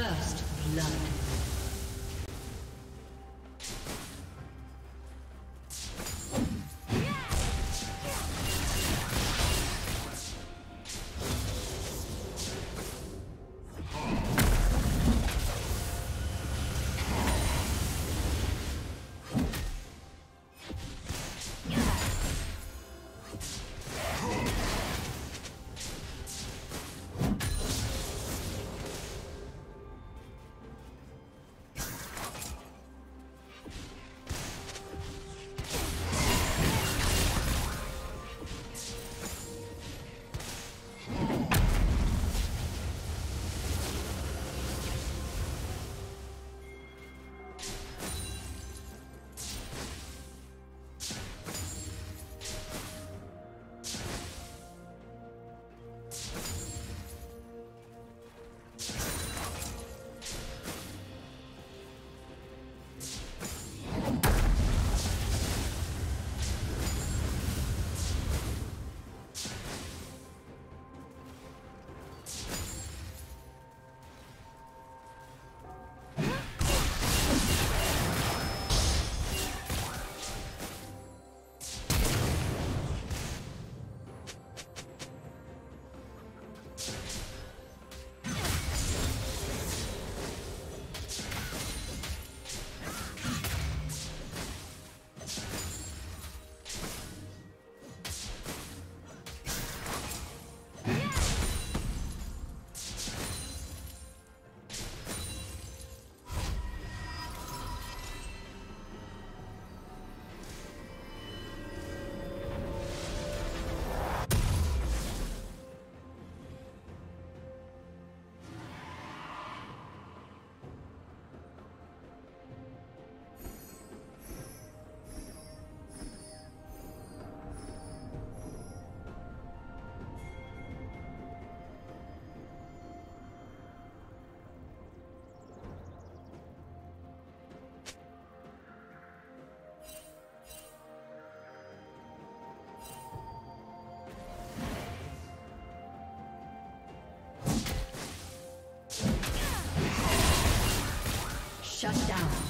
First blood. Shut down.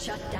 Shut down.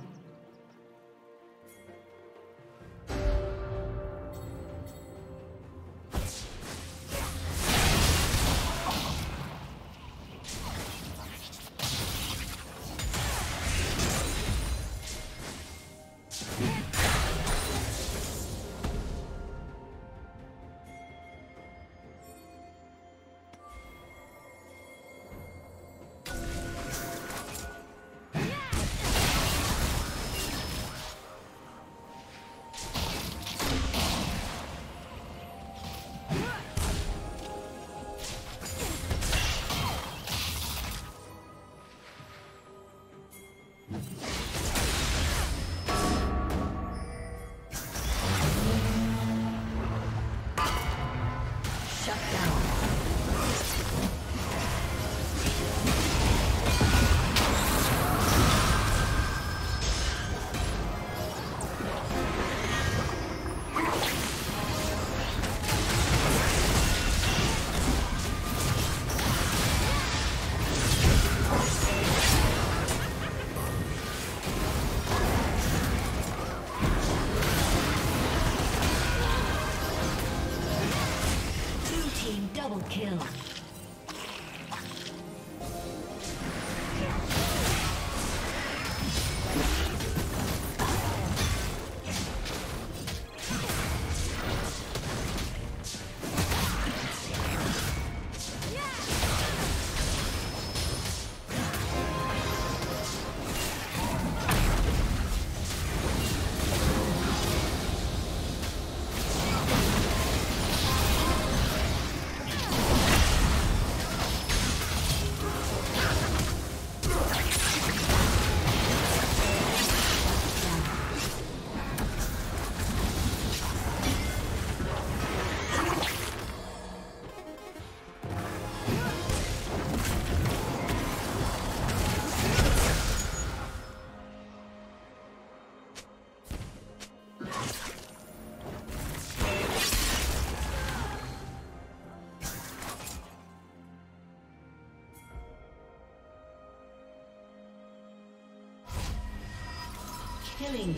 Killing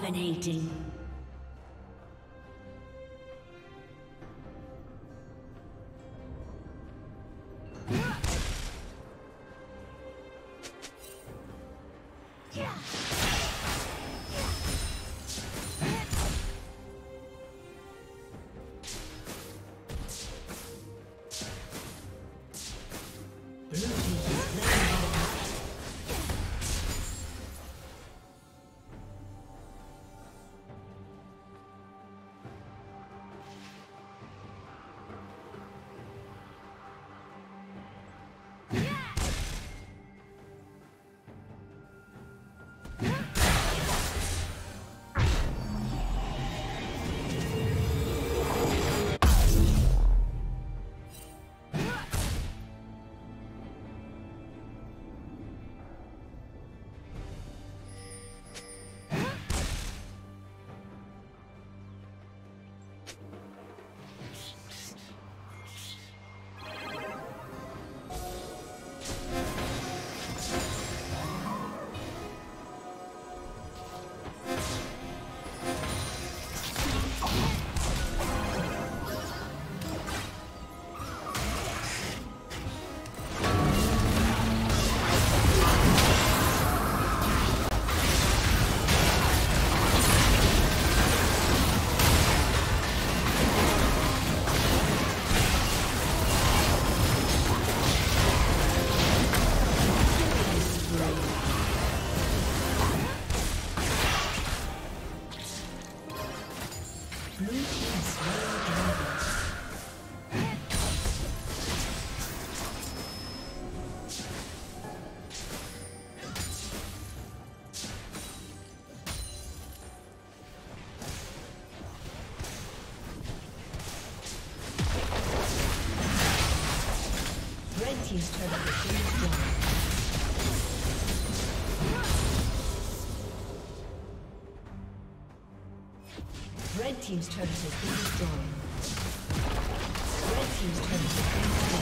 Dominating. Team's turret has been destroyed. Red team's turret has been destroyed.